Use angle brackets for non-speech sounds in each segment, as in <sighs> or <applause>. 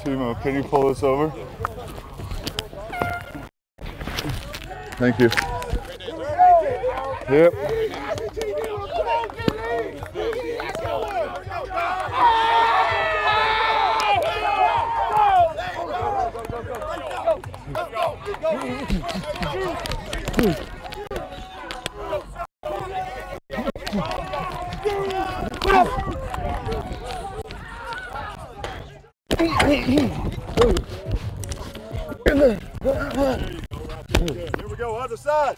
Timo, can you pull this over? Thank you. Yep. Here we go, other side.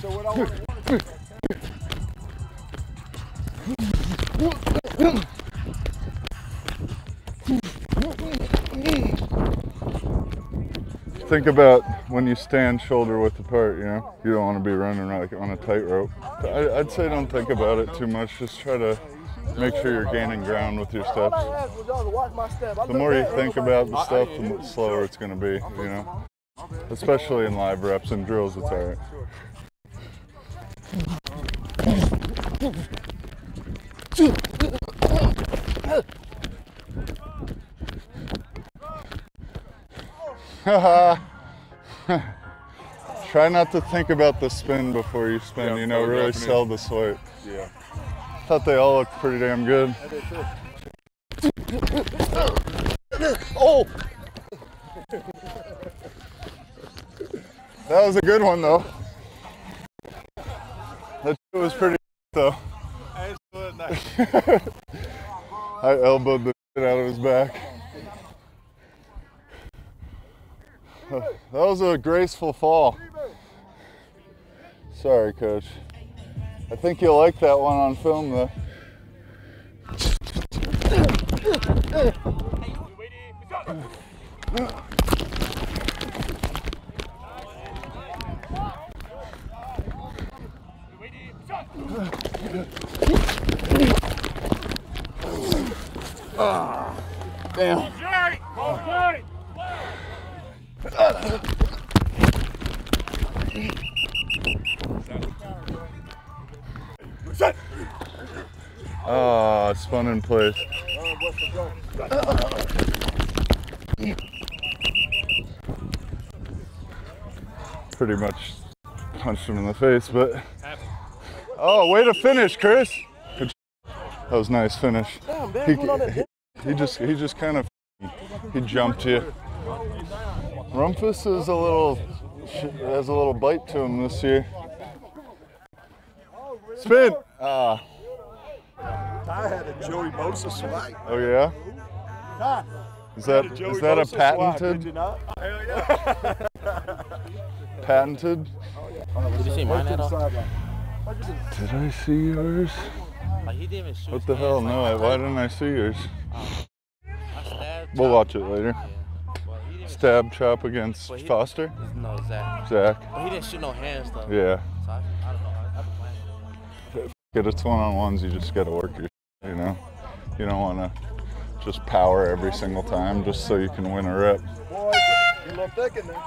So what I want Think about when you stand shoulder width apart, you know? You don't want to be running like on a tightrope. I'd say don't think about it too much. Just try to make sure you're gaining ground with your steps. The more you think about the stuff, the slower it's going to be, you know? Especially in live reps and drills, it's all right. <laughs> Try not to think about the spin before you spin, Yeah, you know, really definitely. sell the sweat. Yeah. Thought they all looked pretty damn good. Oh! That was a good one though. That shit was pretty though. <laughs> <laughs> I elbowed the shit out of his back. <sighs> That was a graceful fall. Sorry, coach. I think you'll like that one on film though. <sighs> Ah, damn. Ah, spun in place. Pretty much punched him in the face, but. Oh, way to finish, Chris. Good That was nice finish. He, he, he just he just kind of he jumped you. Rumpus is a little has a little bite to him this year. Spin. Ah. I had a Joey Bosa swag. Oh yeah. Is that Joey that a Bosa swag, did patented you not? Hell yeah. <laughs> patented? Did you see mine at all? Did I see yours? Like he didn't even shoot. What the hell? No, why didn't I see yours? We'll watch it later. Well, he didn't Stab chop against But he- Foster. No, Zach. Zach. But he didn't shoot no hands though. Yeah. So I, I don't know. I, I've been playing with. Get it's one on ones. You just got to work your. You know. You don't want to just power every single time just so you can win a rep. Boy, you little thick in there.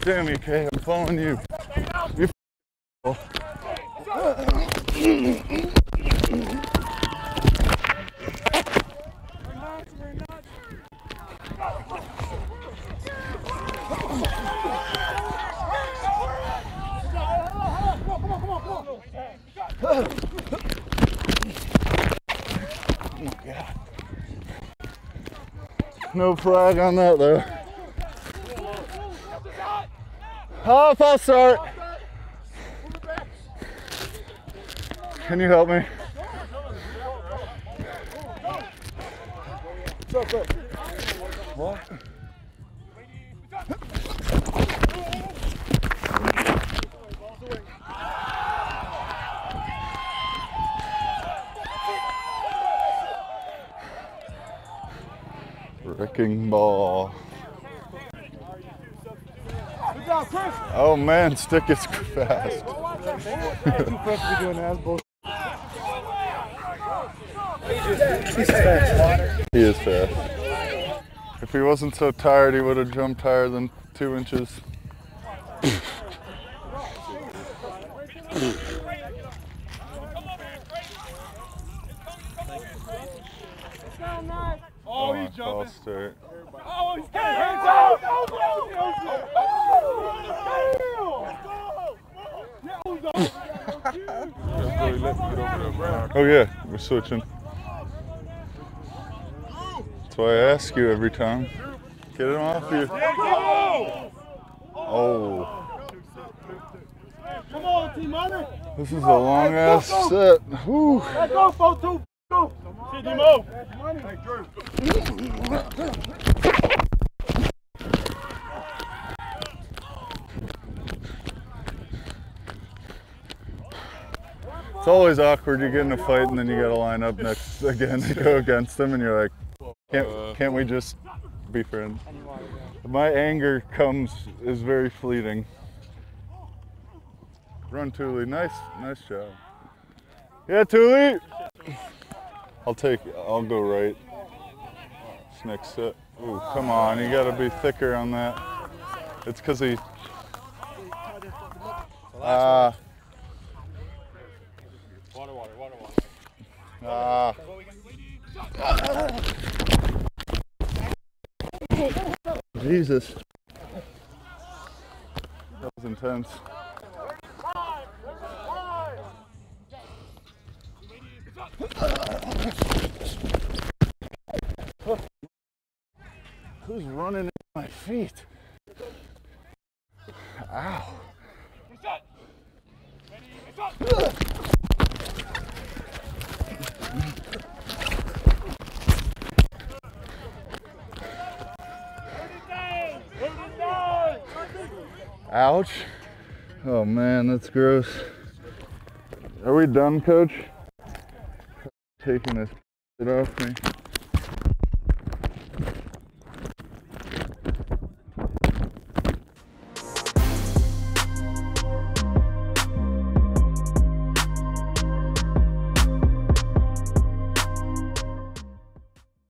Damn you, Kay. I'm following you. You. <laughs> No flag on that though. Oh, false start. Can you help me? What? Wrecking ball. Oh man, stick is <laughs> fast. He is fast. If he wasn't so tired, he would have jumped higher than two inches. Oh, he's jumping. Start. Oh yeah, we're switching. That's why I ask you every time. Get it off you. Oh, Come on, Team this is a long ass set. Whew. Let's go, 4 2. Go. Hey, Drew. It's always awkward. You get in a fight and then you got to line up next again <laughs> to go against them, and you're like, can't can't we just be friends? My anger comes is very fleeting. Run, Tuli. Nice, nice job. Yeah, Tuli. I'll take. I'll go right. This set. Ooh, come on. You got to be thicker on that. It's because he. Ah. Water, water, water, water. Ah. Jesus. That was intense. Feet? Ow. Ouch. Oh man, that's gross. Are we done, coach? Taking this shit off me.